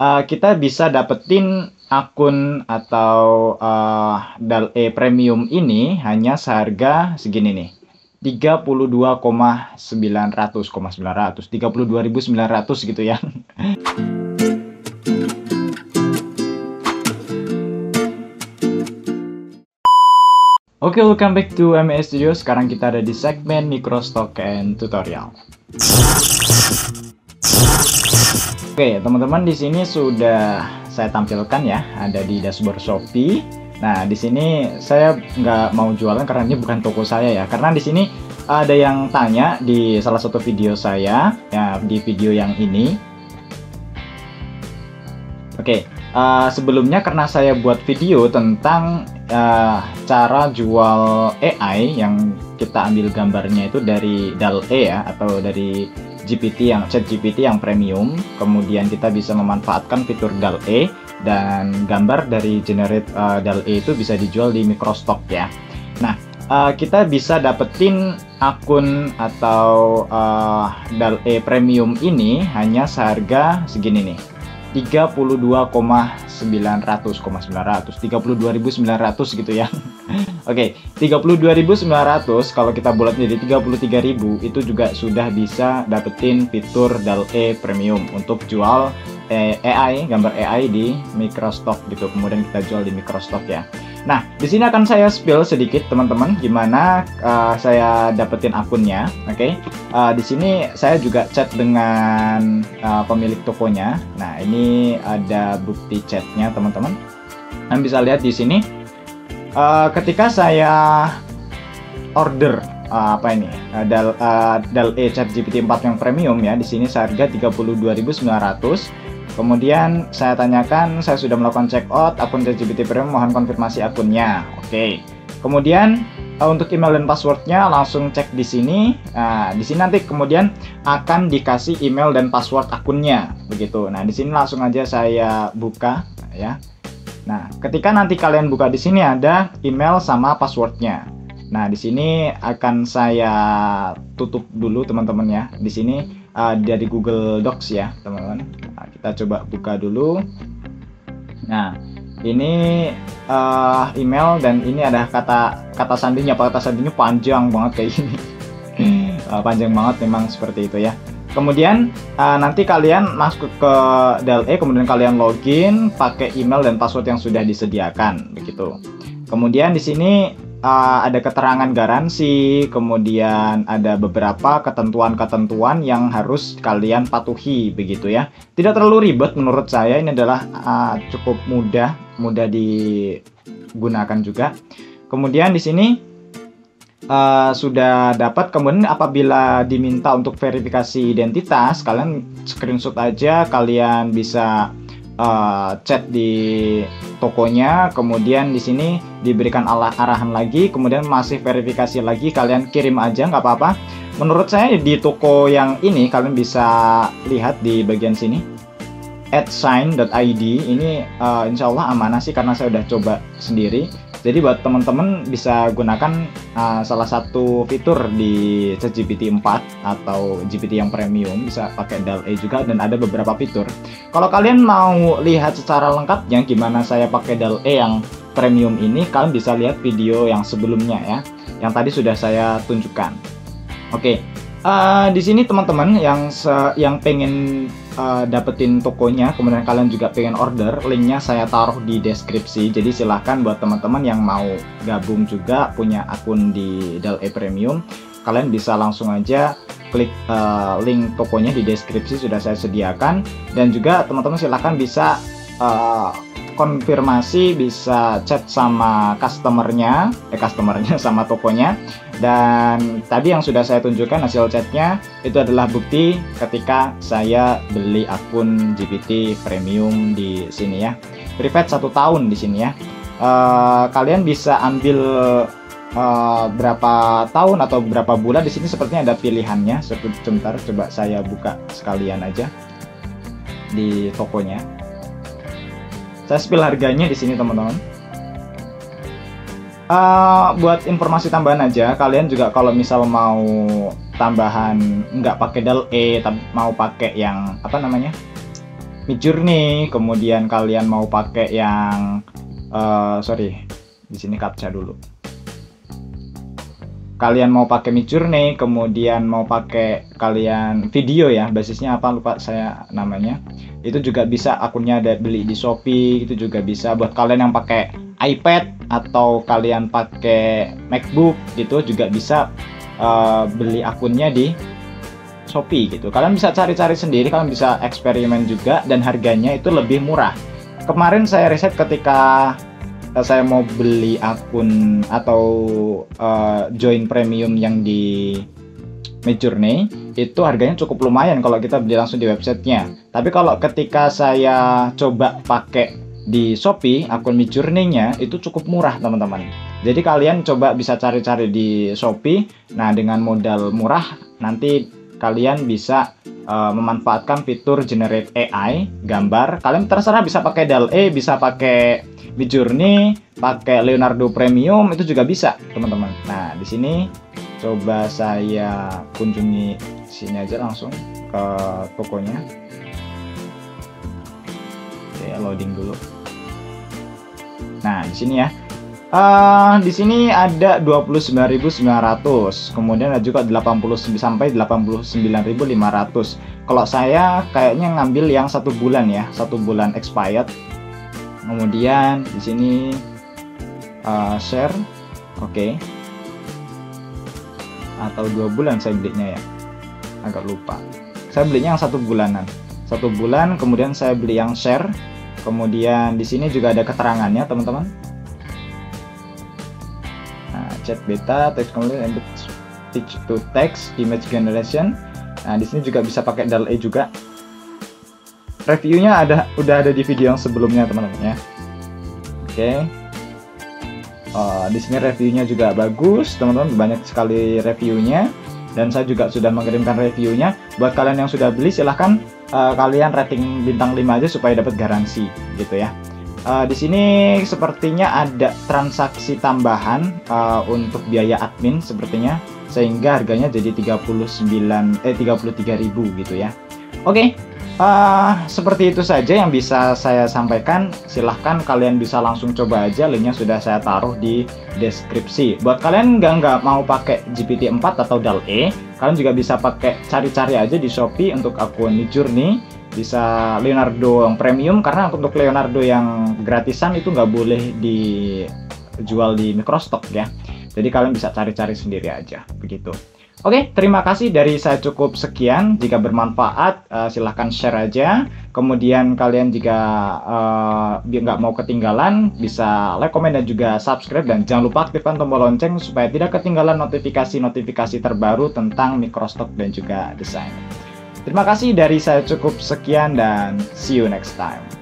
uh, kita bisa dapetin akun atau uh, DAL E premium ini hanya seharga segini nih. 32,900,900 32.900 gitu ya. Oke, okay, welcome back to MES Studio. Sekarang kita ada di segmen Microstock and Tutorial. Oke, teman-teman di sini sudah saya tampilkan ya, ada di dashboard Shopee. Nah, di sini saya nggak mau jualan karena ini bukan toko saya ya. Karena di sini ada yang tanya di salah satu video saya, ya di video yang ini. Oke, uh, sebelumnya karena saya buat video tentang uh, cara jual AI yang kita ambil gambarnya itu dari DAL-E ya atau dari GPT yang Chat GPT yang premium. Kemudian kita bisa memanfaatkan fitur DAL-E dan gambar dari generate uh, DAL-E itu bisa dijual di microstock ya. Nah uh, kita bisa dapetin akun atau uh, DAL-E premium ini hanya seharga segini nih. 32,900,900 32.900 gitu ya Oke okay, 32.900 kalau kita bulat jadi 33.000 itu juga sudah bisa dapetin fitur DAL-E Premium untuk jual eh, AI gambar AI di Microstock gitu kemudian kita jual di Microstock ya Nah, di sini akan saya spill sedikit teman-teman gimana uh, saya dapetin akunnya, oke? Okay? Uh, di sini saya juga chat dengan uh, pemilik tokonya. Nah, ini ada bukti chatnya teman-teman. Kalian bisa lihat di sini. Uh, ketika saya order uh, apa ini uh, dal uh, dal e chat GPT 4 yang premium ya di sini seharga 32.900 Kemudian saya tanyakan, saya sudah melakukan check out akun ChatGPT Premium, mohon konfirmasi akunnya. Oke. Kemudian uh, untuk email dan passwordnya langsung cek di sini. Nah, di sini nanti kemudian akan dikasih email dan password akunnya, begitu. Nah, di sini langsung aja saya buka, ya. Nah, ketika nanti kalian buka di sini ada email sama passwordnya. Nah, di sini akan saya tutup dulu teman-teman ya. Di sini uh, dari Google Docs ya teman-teman. Nah, kita coba buka dulu. Nah ini uh, email dan ini ada kata kata sandinya. Kata sandinya panjang banget kayak gini. Uh, panjang banget memang seperti itu ya kemudian uh, nanti kalian masuk ke DLE kemudian kalian login pakai email dan password yang sudah disediakan begitu kemudian di sini uh, ada keterangan garansi, kemudian ada beberapa ketentuan-ketentuan yang harus kalian patuhi begitu ya. Tidak terlalu ribet menurut saya ini adalah uh, cukup mudah, mudah digunakan juga. Kemudian di sini uh, sudah dapat kemudian apabila diminta untuk verifikasi identitas, kalian screenshot aja, kalian bisa uh, chat di tokonya, kemudian di sini diberikan arah arahan lagi, kemudian masih verifikasi lagi, kalian kirim aja nggak apa-apa. Menurut saya di toko yang ini kalian bisa lihat di bagian sini @sign.id ini uh, insya Allah amanah sih karena saya udah coba sendiri jadi buat teman-teman bisa gunakan uh, salah satu fitur di ChatGPT 4 atau GPT yang premium bisa pakai DAL-E juga dan ada beberapa fitur. Kalau kalian mau lihat secara lengkapnya gimana saya pakai DAL-E yang premium ini, kalian bisa lihat video yang sebelumnya ya, yang tadi sudah saya tunjukkan. Oke, uh, di sini teman-teman yang yang pengen uh, dapetin tokonya, kemudian kalian juga pengen order, linknya saya taruh di deskripsi. Jadi silahkan buat teman-teman yang mau gabung juga punya akun di Dal E Premium, kalian bisa langsung aja klik uh, link tokonya di deskripsi sudah saya sediakan dan juga teman-teman silahkan bisa uh, konfirmasi bisa chat sama customernya eh customernya sama tokonya dan tadi yang sudah saya tunjukkan hasil chatnya itu adalah bukti ketika saya beli akun GPT premium di sini ya. Private satu tahun di sini ya. Uh, kalian bisa ambil uh, berapa tahun atau berapa bulan di sini sepertinya ada pilihannya. Sebentar coba saya buka sekalian aja di tokonya. Saya spill harganya di sini teman-teman. Uh, buat informasi tambahan aja, kalian juga kalau misal mau tambahan nggak pakai dal E, mau pakai yang apa namanya Midjourney, kemudian kalian mau pakai yang uh, sorry, di sini captcha dulu. Kalian mau pakai Midjourney, kemudian mau pakai kalian video ya, basisnya apa lupa saya namanya. Itu juga bisa akunnya ada beli di Shopee, itu juga bisa buat kalian yang pakai iPad atau kalian pakai MacBook gitu juga bisa uh, beli akunnya di Shopee gitu. Kalian bisa cari-cari sendiri, kalian bisa eksperimen juga dan harganya itu lebih murah. Kemarin saya riset ketika eh, saya mau beli akun atau uh, join premium yang di Midjourney itu harganya cukup lumayan kalau kita beli langsung di websitenya. Tapi kalau ketika saya coba pakai di Shopee akun Midjourney-nya itu cukup murah teman-teman. Jadi kalian coba bisa cari-cari di Shopee. Nah dengan modal murah nanti kalian bisa uh, memanfaatkan fitur generate AI gambar. Kalian terserah bisa pakai DALL-E, bisa pakai Midjourney, pakai Leonardo Premium itu juga bisa, teman-teman. Nah, di sini coba saya kunjungi sini aja langsung ke tokonya. Oke, loading dulu. Nah, di sini ya. Uh, di sini ada 29.900, kemudian ada juga 80 sampai 89.500. Kalau saya kayaknya ngambil yang satu bulan ya, satu bulan expired. Kemudian di sini uh, share, oke. Okay. Atau dua bulan saya belinya ya, agak lupa. Saya belinya yang satu bulanan, satu bulan. Kemudian saya beli yang share. Kemudian di sini juga ada keterangannya teman-teman chat beta, text conversion, embed speech to text, image generation. Nah, di sini juga bisa pakai DALL-E juga. Reviewnya ada udah ada di video yang sebelumnya teman-teman ya. Oke. Okay. Uh, di sini reviewnya juga bagus, teman-teman banyak sekali reviewnya dan saya juga sudah mengirimkan reviewnya. Buat kalian yang sudah beli silahkan uh, kalian rating bintang 5 aja supaya dapat garansi gitu ya. Uh, di sini sepertinya ada transaksi tambahan uh, untuk biaya admin sepertinya sehingga harganya jadi 39 eh 33.000 gitu ya. Oke, okay, uh, seperti itu saja yang bisa saya sampaikan. Silahkan kalian bisa langsung coba aja, linknya sudah saya taruh di deskripsi. Buat kalian nggak nggak mau pakai GPT-4 atau DAL-E, kalian juga bisa pakai cari-cari aja di Shopee untuk akun Midjourney bisa Leonardo yang premium karena untuk Leonardo yang gratisan itu nggak boleh dijual di microstock ya. Jadi kalian bisa cari-cari sendiri aja begitu Oke, terima kasih dari saya cukup sekian. Jika bermanfaat, uh, silahkan share aja. Kemudian kalian jika uh, nggak mau ketinggalan, bisa like, komen, dan juga subscribe. Dan jangan lupa aktifkan tombol lonceng supaya tidak ketinggalan notifikasi-notifikasi terbaru tentang microstock dan juga desain. Terima kasih dari saya cukup sekian dan see you next time.